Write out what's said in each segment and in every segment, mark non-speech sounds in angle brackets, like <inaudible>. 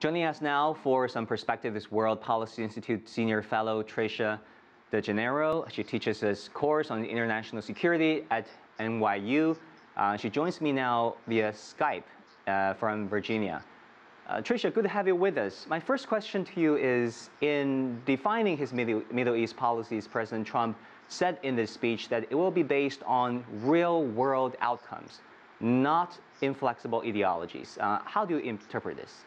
Joining us now for some perspective is World Policy Institute Senior Fellow Tricia DeGennaro. She teaches this course on international security at NYU. Uh, she joins me now via Skype uh, from Virginia. Uh, Tricia, good to have you with us. My first question to you is, in defining his Middle, Middle East policies, President Trump said in this speech that it will be based on real world outcomes, not inflexible ideologies. Uh, how do you interpret this?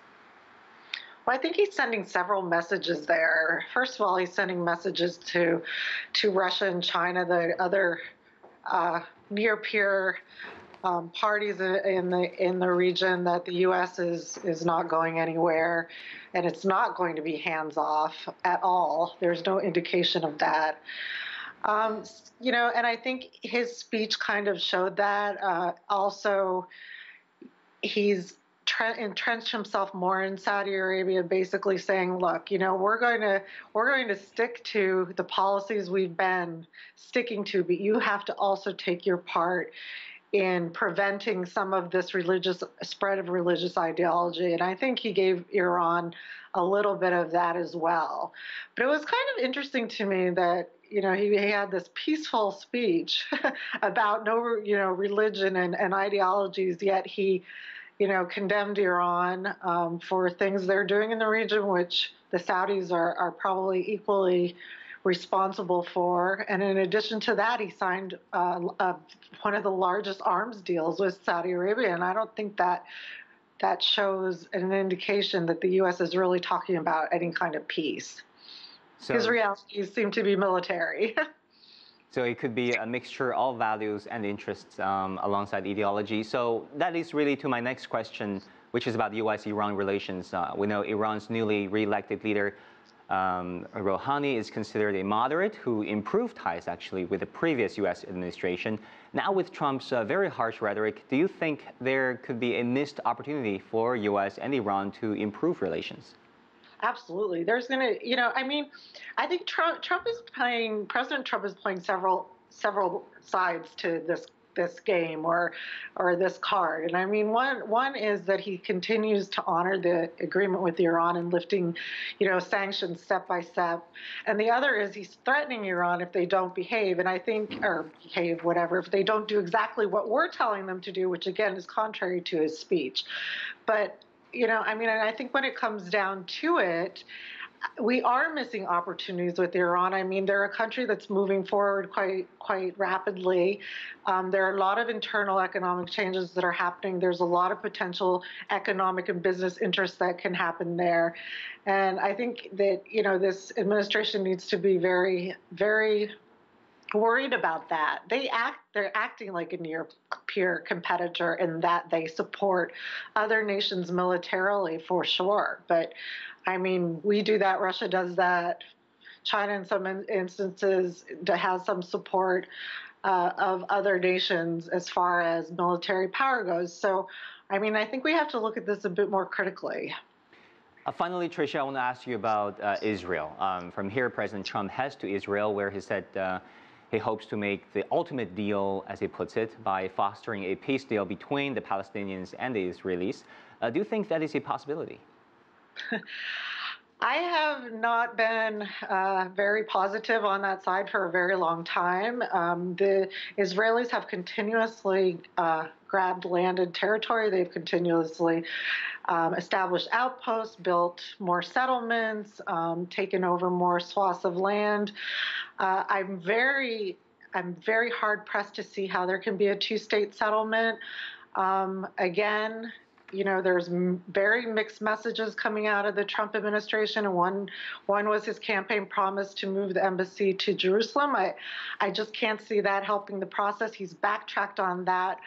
Well, I think he's sending several messages there. First of all, he's sending messages to to Russia and China, the other uh, near peer um, parties in the in the region, that the U.S. is is not going anywhere, and it's not going to be hands off at all. There's no indication of that. Um, you know, and I think his speech kind of showed that. Uh, also, he's entrenched himself more in Saudi Arabia, basically saying, "Look, you know, we're going to we're going to stick to the policies we've been sticking to, but you have to also take your part in preventing some of this religious spread of religious ideology." And I think he gave Iran a little bit of that as well. But it was kind of interesting to me that you know, he, he had this peaceful speech <laughs> about no, you know, religion and, and ideologies, yet he you know, condemned Iran um, for things they're doing in the region, which the Saudis are, are probably equally responsible for. And in addition to that, he signed uh, uh, one of the largest arms deals with Saudi Arabia. And I don't think that that shows an indication that the U.S. is really talking about any kind of peace. So, His realities seem to be military. <laughs> So it could be a mixture of values and interests um, alongside ideology. So that is really to my next question, which is about U.S.-Iran relations. Uh, we know Iran's newly re-elected leader, um, Rouhani, is considered a moderate who improved ties actually with the previous U.S. administration. Now with Trump's uh, very harsh rhetoric, do you think there could be a missed opportunity for U.S. and Iran to improve relations? Absolutely. There's going to, you know, I mean, I think Trump, Trump is playing, President Trump is playing several several sides to this this game or or this card. And I mean one one is that he continues to honor the agreement with Iran and lifting, you know, sanctions step by step. And the other is he's threatening Iran if they don't behave and I think or behave whatever if they don't do exactly what we're telling them to do, which again is contrary to his speech. But you know, I mean, I think when it comes down to it, we are missing opportunities with Iran. I mean, they're a country that's moving forward quite quite rapidly. Um, there are a lot of internal economic changes that are happening. There's a lot of potential economic and business interests that can happen there, and I think that you know this administration needs to be very very worried about that. They act they're acting like a near peer competitor in that they support other nations militarily for sure. But I mean, we do that, Russia does that. China in some instances has some support uh, of other nations as far as military power goes. So I mean, I think we have to look at this a bit more critically. Uh, finally, Tricia, I want to ask you about uh, Israel. Um, from here, President Trump heads to Israel, where he said uh, he hopes to make the ultimate deal, as he puts it, by fostering a peace deal between the Palestinians and the Israelis. Uh, do you think that is a possibility? <laughs> I have not been uh, very positive on that side for a very long time. Um, the Israelis have continuously uh, grabbed landed territory. They've continuously um, established outposts, built more settlements, um, taken over more swaths of land. Uh, I'm very, I'm very hard pressed to see how there can be a two-state settlement. Um, again, you know, there's very mixed messages coming out of the Trump administration, and one one was his campaign promise to move the embassy to Jerusalem. I, I just can't see that helping the process. He's backtracked on that.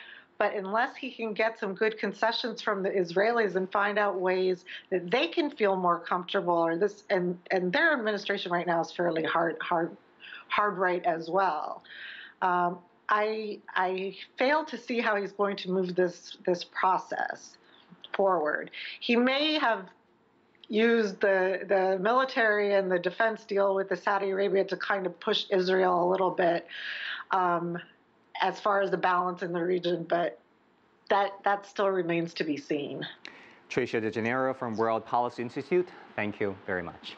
But unless he can get some good concessions from the Israelis and find out ways that they can feel more comfortable, or this and and their administration right now is fairly hard hard hard right as well. Um, I I fail to see how he's going to move this this process forward. He may have used the the military and the defense deal with the Saudi Arabia to kind of push Israel a little bit um, as far as the balance in the region, but that that still remains to be seen. Tricia DeGennaro from World Policy Institute, thank you very much.